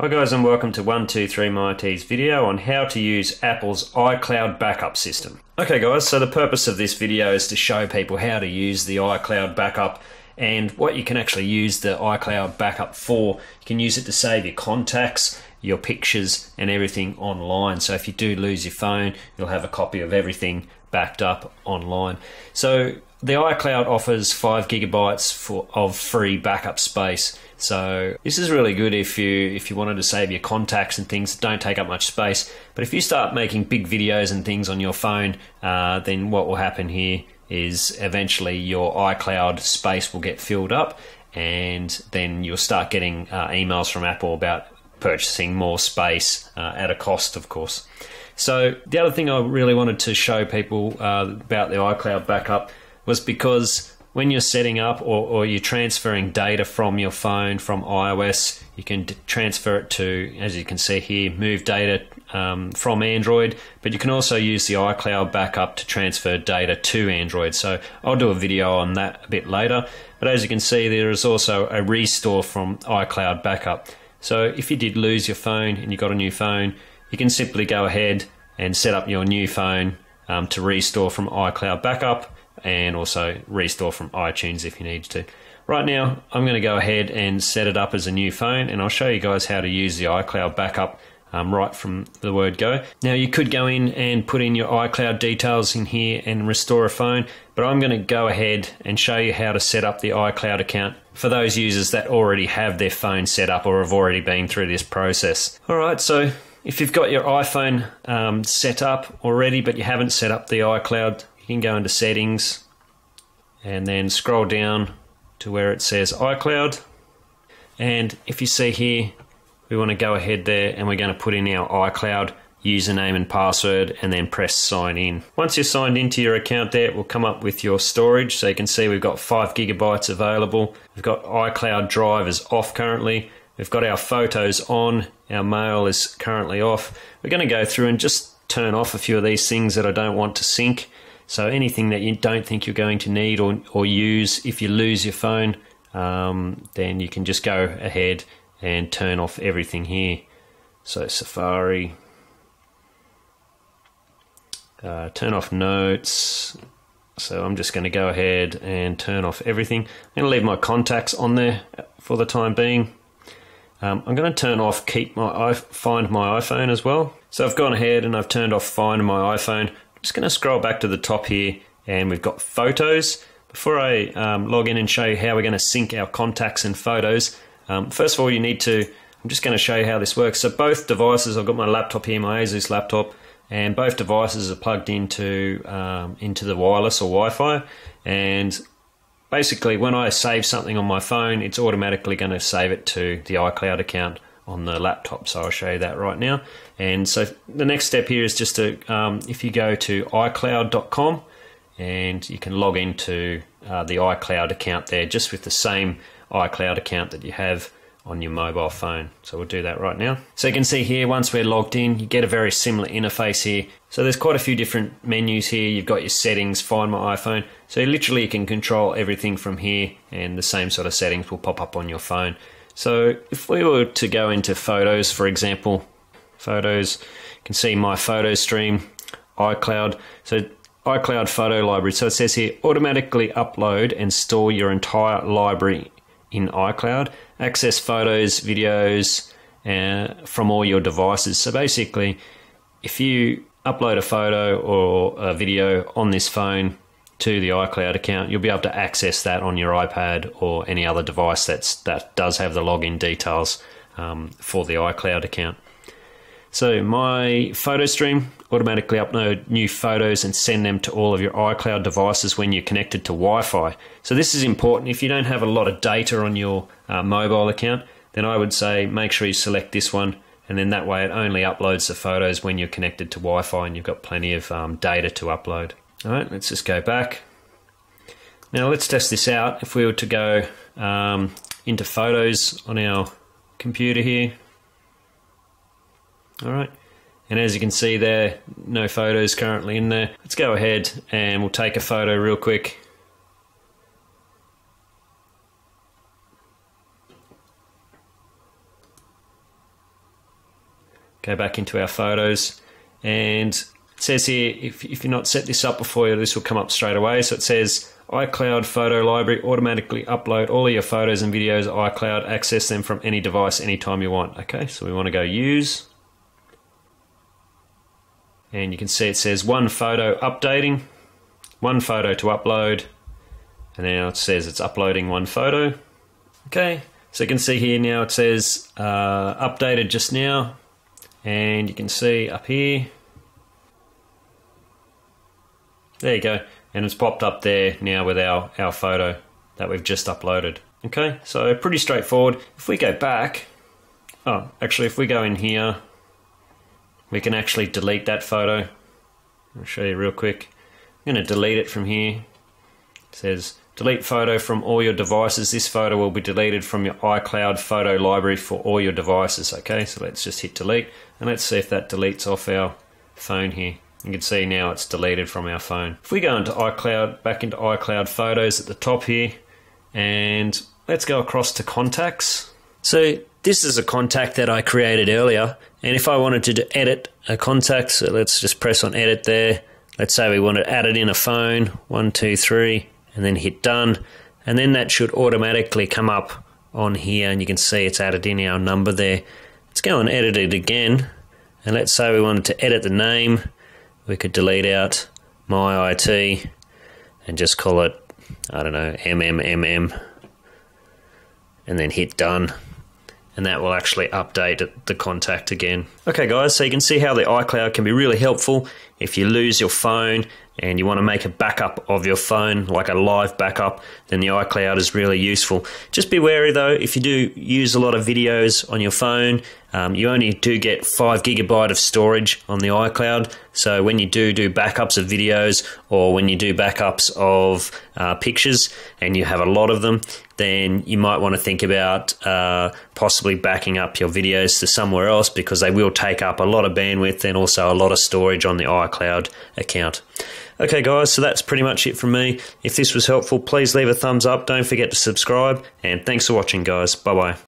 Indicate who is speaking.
Speaker 1: Hi guys and welcome to 123myIT's video on how to use Apple's iCloud backup system. Okay guys, so the purpose of this video is to show people how to use the iCloud backup and what you can actually use the iCloud backup for. You can use it to save your contacts, your pictures and everything online. So if you do lose your phone, you'll have a copy of everything backed up online. So the iCloud offers five gigabytes for, of free backup space. So this is really good if you if you wanted to save your contacts and things that don't take up much space. But if you start making big videos and things on your phone, uh, then what will happen here is eventually your iCloud space will get filled up, and then you'll start getting uh, emails from Apple about purchasing more space uh, at a cost, of course. So the other thing I really wanted to show people uh, about the iCloud backup was because when you're setting up or, or, you're transferring data from your phone from iOS, you can transfer it to, as you can see here, move data um, from Android, but you can also use the iCloud backup to transfer data to Android. So I'll do a video on that a bit later. But as you can see, there is also a restore from iCloud backup. So if you did lose your phone and you got a new phone, you can simply go ahead and set up your new phone um, to restore from iCloud backup and also restore from iTunes if you need to. Right now, I'm going to go ahead and set it up as a new phone, and I'll show you guys how to use the iCloud backup um, right from the word go. Now, you could go in and put in your iCloud details in here and restore a phone, but I'm going to go ahead and show you how to set up the iCloud account for those users that already have their phone set up or have already been through this process. All right, so if you've got your iPhone um, set up already, but you haven't set up the iCloud you can go into settings and then scroll down to where it says iCloud. And if you see here, we want to go ahead there and we're going to put in our iCloud username and password and then press sign in. Once you're signed into your account there, it will come up with your storage. So you can see we've got five gigabytes available. We've got iCloud Drive is off currently. We've got our photos on. Our mail is currently off. We're going to go through and just turn off a few of these things that I don't want to sync. So anything that you don't think you're going to need or, or use, if you lose your phone, um, then you can just go ahead and turn off everything here. So Safari, uh, turn off notes. So I'm just going to go ahead and turn off everything. I'm going to leave my contacts on there for the time being. Um, I'm going to turn off keep my find my iPhone as well. So I've gone ahead and I've turned off find my iPhone just going to scroll back to the top here and we've got photos. Before I um, log in and show you how we're going to sync our contacts and photos, um, first of all, you need to, I'm just going to show you how this works. So both devices, I've got my laptop here, my Asus laptop, and both devices are plugged into, um, into the wireless or Wi-Fi. And basically, when I save something on my phone, it's automatically going to save it to the iCloud account on the laptop. So I'll show you that right now. And so the next step here is just to, um, if you go to iCloud.com and you can log into uh, the iCloud account there just with the same iCloud account that you have on your mobile phone. So we'll do that right now. So you can see here, once we're logged in, you get a very similar interface here. So there's quite a few different menus here. You've got your settings, find my iPhone. So literally you can control everything from here and the same sort of settings will pop up on your phone. So if we were to go into photos, for example, photos, you can see my photo stream, iCloud. So iCloud photo library. So it says here automatically upload and store your entire library in iCloud. Access photos, videos uh, from all your devices. So basically, if you upload a photo or a video on this phone, to the iCloud account, you'll be able to access that on your iPad or any other device that's that does have the login details um, for the iCloud account. So my photo stream automatically upload new photos and send them to all of your iCloud devices when you're connected to Wi-Fi. So this is important. If you don't have a lot of data on your uh, mobile account, then I would say make sure you select this one, and then that way it only uploads the photos when you're connected to Wi-Fi and you've got plenty of um, data to upload. All right, let's just go back. Now let's test this out. If we were to go um, into photos on our computer here. All right. And as you can see there, no photos currently in there. Let's go ahead and we'll take a photo real quick. go back into our photos, and it says here if, if you're not set this up before, this will come up straight away. So it says iCloud Photo Library automatically upload all of your photos and videos iCloud, access them from any device anytime you want. Okay, so we want to go use. And you can see it says one photo updating, one photo to upload, and now it says it's uploading one photo. Okay, so you can see here now it says uh, updated just now, and you can see up here. There you go and it's popped up there now with our, our photo that we've just uploaded. Okay, so pretty straightforward. If we go back, oh, actually, if we go in here, we can actually delete that photo. I'll show you real quick. I'm to delete it from here. It says delete photo from all your devices. This photo will be deleted from your iCloud photo library for all your devices. Okay, so let's just hit delete and let's see if that deletes off our phone here. You can see now it's deleted from our phone. If we go into iCloud, back into iCloud Photos at the top here, and let's go across to contacts. So this is a contact that I created earlier, and if I wanted to edit a contact, so let's just press on edit there. Let's say we want to add it in a phone, one, two, three, and then hit done, and then that should automatically come up on here, and you can see it's added in our number there. Let's go and edit it again, and let's say we wanted to edit the name we could delete out my IT and just call it, I don't know, MMMM, and then hit done. And that will actually update the contact again. Okay, guys, so you can see how the iCloud can be really helpful if you lose your phone and you want to make a backup of your phone, like a live backup, then the iCloud is really useful. Just be wary though, if you do use a lot of videos on your phone, um, you only do get 5 gigabyte of storage on the iCloud. So when you do do backups of videos or when you do backups of uh, pictures and you have a lot of them, then you might want to think about uh, possibly backing up your videos to somewhere else because they will take up a lot of bandwidth and also a lot of storage on the iCloud account. Okay, guys, so that's pretty much it from me. If this was helpful, please leave a thumbs up. Don't forget to subscribe. And thanks for watching, guys. Bye bye.